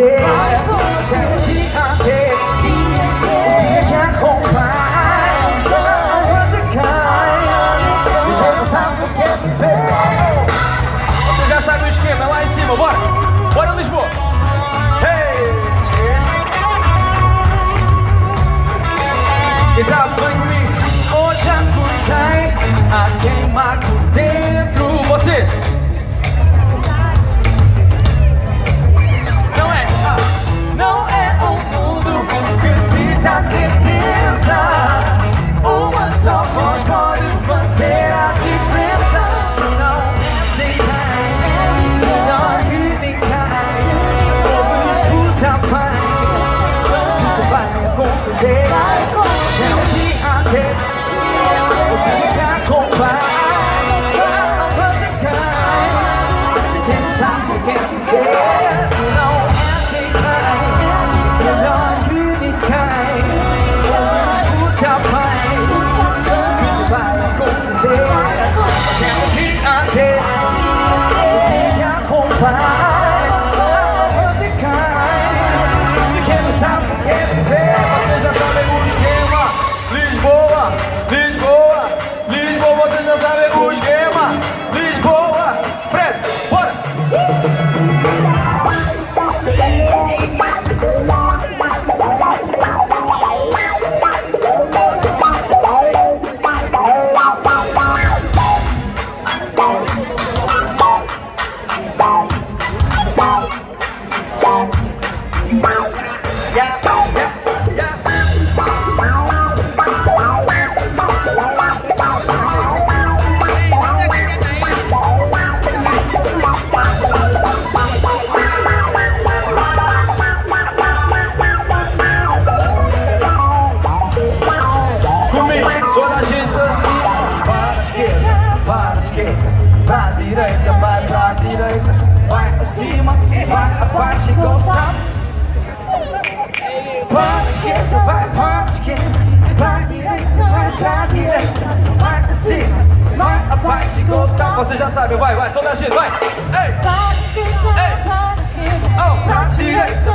Yeah. Vai acontecer para a esquerda, para a direita, para a direita cima, vai abaixo e go stop. Esquerda, vai para esquerda, vai direita, vai pra direita, vai pra cima, vai abaixo e go. Você já sabe, vai, vai, toda a gente, vai. Ei, para esquerda, ei, para esquerda, oh, pra direita.